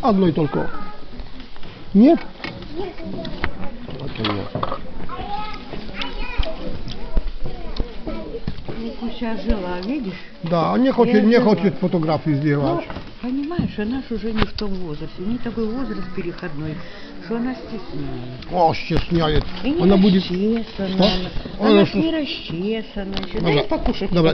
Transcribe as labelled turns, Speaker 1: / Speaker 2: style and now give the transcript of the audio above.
Speaker 1: Одной только. Нет? Это нет.
Speaker 2: Куся жила, а видишь?
Speaker 1: Да, не хочет, не хочет фотографии сделать.
Speaker 2: Но, понимаешь, она же уже не в том возрасте. У нее такой возраст переходной, что она стесняется.
Speaker 1: О, стесняет.
Speaker 2: И не
Speaker 1: Она будет...
Speaker 2: расчесана.
Speaker 1: Что?
Speaker 2: Она,
Speaker 1: Она
Speaker 2: она ж не ну, расчесана. еще.
Speaker 1: Dobra, ну,
Speaker 2: Дай покушать.
Speaker 1: Давай.